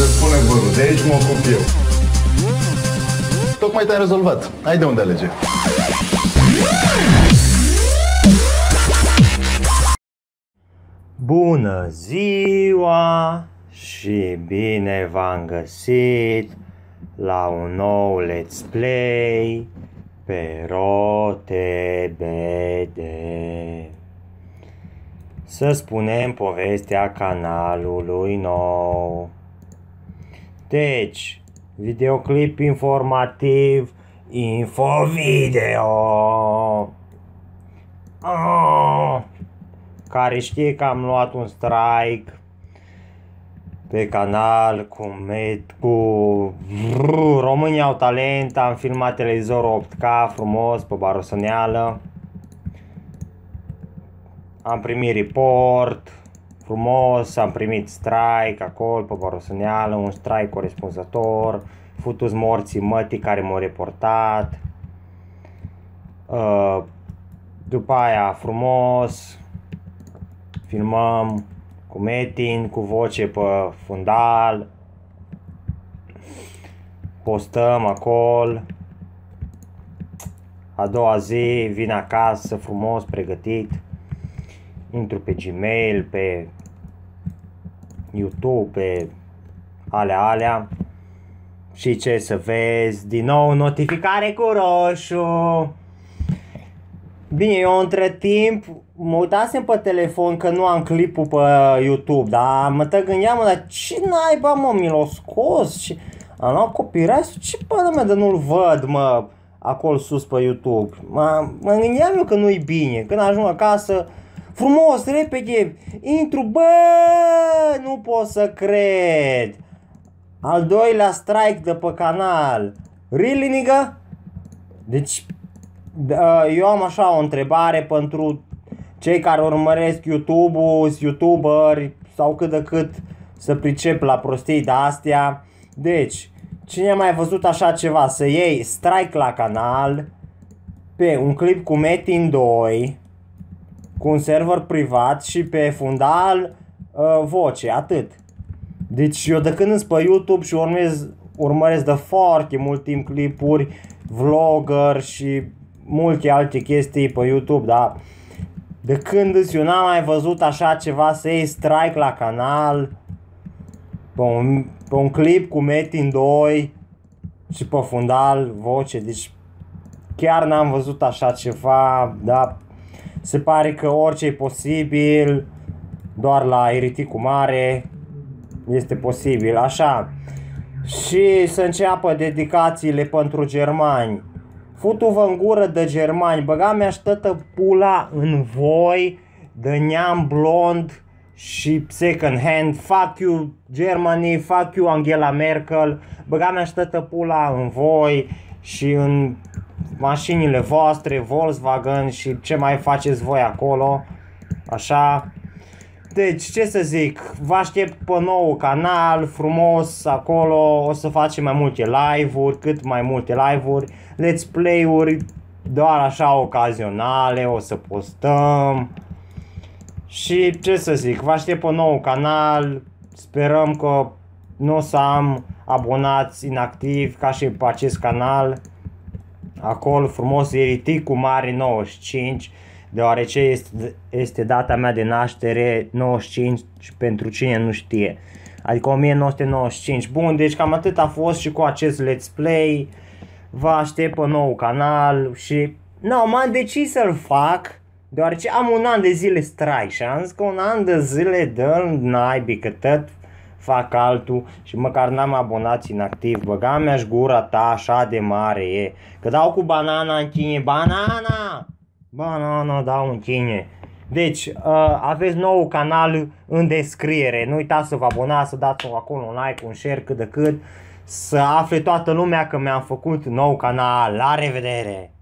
se spune vărul. De aici mă ocup eu. Tocmai te-ai rezolvat. Ai de unde alege. Bună ziua și bine v-am găsit la un nou Let's Play pe RoTBD. Să spunem povestea canalului nou. Deci, videoclip informativ, info video. Oh, care știe că am luat un strike pe canal cu, med, cu România au talent, am filmat televizorul 8K frumos pe barosăneală. Am primit report frumos, am primit strike acolo pe barosăneală, un strike corespunzător, futus morții mătii care m-au reportat. Uh, după aia frumos, filmăm cu metin, cu voce pe fundal, postăm acolo, a doua zi vin acasă frumos, pregătit, intru pe Gmail, pe YouTube, pe alea alea. Și ce să vezi, din nou notificare cu roșu. Bine, eu între timp mă uitasem pe telefon că nu am clipul pe YouTube, dar mă te gândeam, mă, dar ce naiba, mă, mi l scos și am luat copyright ce până mea de nu-l văd, mă, acolo sus pe YouTube. Mă, mă gândeam eu că nu-i bine, când ajung acasă, frumos, repede, intru, bă, nu pot să cred. Al doilea strike de pe canal. Really, nigga? Deci, eu am așa o întrebare pentru cei care urmăresc YouTube-ul, youtuberi sau cât de cât să pricep la prostii de astea. Deci, cine a mai văzut așa ceva, să iei strike la canal pe un clip cu Metin 2 cu un server privat și pe fundal uh, voce, atât. Deci eu de când sunt pe YouTube și urmez, urmăresc de foarte mult timp clipuri, vlogger și multe alte chestii pe YouTube, da? De când eu n-am mai văzut așa ceva să iei strike la canal, pe un, pe un clip cu Metin 2 și pe fundal voce, deci chiar n-am văzut așa ceva, da? Se pare că orice e posibil, doar la cu mare este posibil, așa. Și să înceapă dedicațiile pentru germani. Futu-vă în gură de germani, băga mea tătă pula în voi de neam blond și second hand, fuck you Germany, fuck you Angela Merkel, băga mea tătă pula în voi și în mașinile voastre, Volkswagen și ce mai faceți voi acolo, așa. Deci, ce să zic, vă aștept pe nou canal, frumos, acolo, o să facem mai multe live-uri, cât mai multe live-uri, let's play-uri, doar așa ocazionale, o să postăm. Și ce să zic, vă aștept pe nou canal, sperăm că nu o să am abonați inactivi ca și pe acest canal. Acolo frumos iritic cu mare 95 deoarece este, este data mea de naștere 95 pentru cine nu știe. Adică 1995. Bun, deci cam atât a fost și cu acest let's play. Vă aștept pe nou canal și nu, m-am decis să-l fac deoarece am un an de zile strai și am zis că un an de zile dă naibii că tot fac altul și măcar n-am abonați inactiv. Băga mea gura ta așa de mare e. Că dau cu banana în tine, banana! Banana dau în tine. Deci, uh, aveți nou canal în descriere. Nu uitați să vă abonați, să dați acolo un like, un share cât de cât. Să afle toată lumea că mi-am făcut nou canal. La revedere!